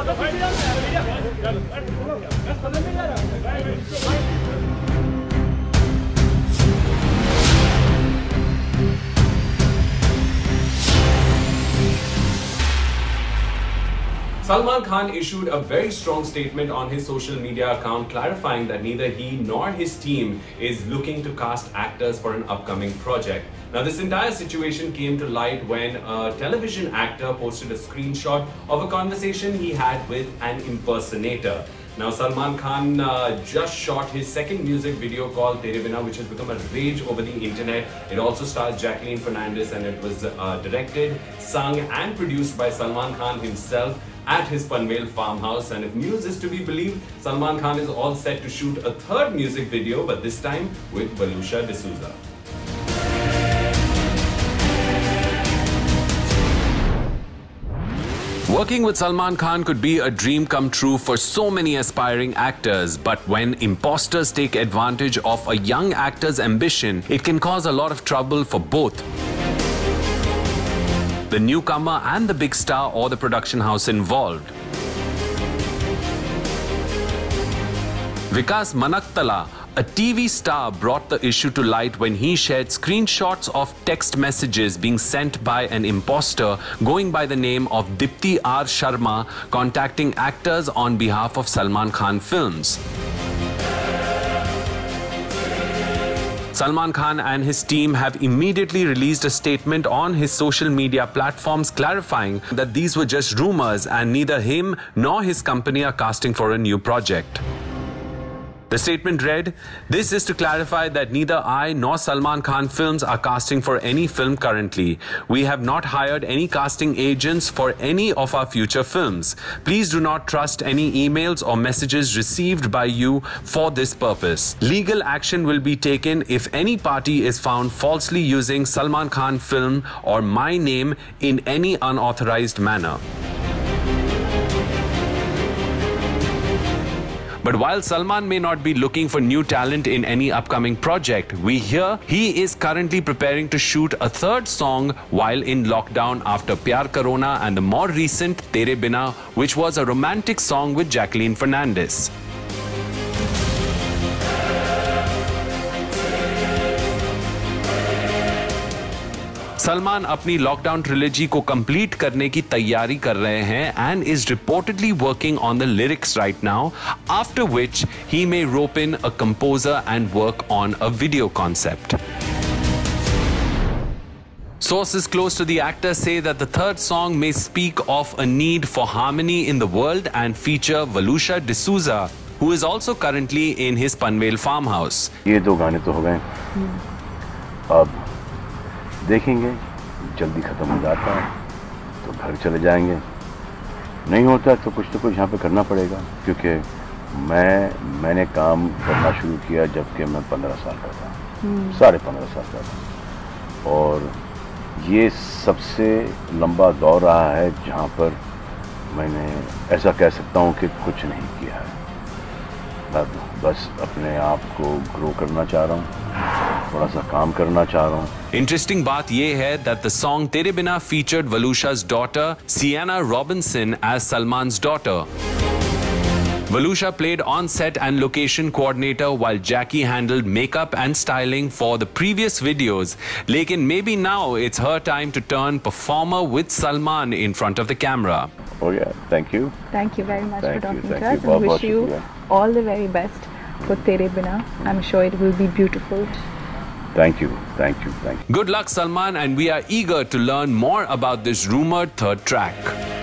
Photo खींच जा Salman Khan issued a very strong statement on his social media account clarifying that neither he nor his team is looking to cast actors for an upcoming project. Now, this entire situation came to light when a television actor posted a screenshot of a conversation he had with an impersonator. Now, Salman Khan uh, just shot his second music video called Tere Bina, which has become a rage over the internet. It also stars Jacqueline Fernandez and it was uh, directed, sung, and produced by Salman Khan himself at his Panvel farmhouse. And if news is to be believed, Salman Khan is all set to shoot a third music video, but this time with Waluscha D'Sousa. Working with Salman Khan could be a dream come true for so many aspiring actors, but when imposters take advantage of a young actor's ambition, it can cause a lot of trouble for both the newcomer and the big star or the production house involved. Vikas Manaktala, a TV star, brought the issue to light when he shared screenshots of text messages being sent by an imposter going by the name of Dipti R. Sharma contacting actors on behalf of Salman Khan films. Salman Khan and his team have immediately released a statement on his social media platforms clarifying that these were just rumors and neither him nor his company are casting for a new project. The statement read, This is to clarify that neither I nor Salman Khan Films are casting for any film currently. We have not hired any casting agents for any of our future films. Please do not trust any emails or messages received by you for this purpose. Legal action will be taken if any party is found falsely using Salman Khan film or my name in any unauthorized manner. But while Salman may not be looking for new talent in any upcoming project, we hear he is currently preparing to shoot a third song while in lockdown after Pyar Corona and the more recent Tere Bina, which was a romantic song with Jacqueline Fernandez. Salman अपनी lockdown trilogy को complete करने की तैयारी कर रहे हैं and is reportedly working on the lyrics right now after which he may rope in a composer and work on a video concept Sources close to the actor say that the third song may speak of a need for harmony in the world and feature Valusha D'Souza, who is also currently in his Panvel farmhouse. ये दो गाने तो हो गए अब देखेंगे जल्दी ख़त्म हो जाता है तो घर चले जाएँगे। नहीं होता तो कुछ तो कुछ यहाँ पे करना पड़ेगा क्योंकि मैं मैंने काम करना शुरू किया जबकि मैं पंद्रह साल का था। साढ़े पंद्रह साल का था। और ये सबसे लंबा दौर रहा है जहाँ पर मैंने ऐसा कह सकता हूँ कि कुछ नहीं किया है। बस अपने आप को ग्रो करना चाह रहा हूँ। थोड़ा सा काम करना चाह रहा हूँ इंटरेस्टिंग बात यह है that the song Tere Bina featured Waluscha's daughter Siana Robinson as Salman daughter Waluscha played on-set and location coordinator while Jackie handled makeup and styling for the previous videos. Lekin maybe now it's her time to turn performer with Salman in front of the camera. Oh yeah, thank you. Thank you very much thank for talking you, to us and wish you all the very best for Tere Bina. I'm sure it will be beautiful. Thank you, thank you, thank you. Good luck, Salman, and we are eager to learn more about this rumored third track.